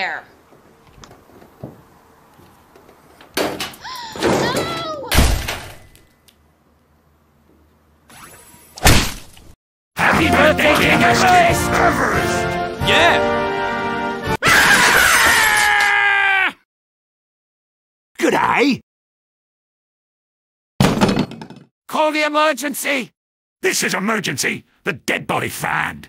there. no! Happy birthday, King Everest! Yeah! Good day. Call the emergency! This is emergency! The dead body found!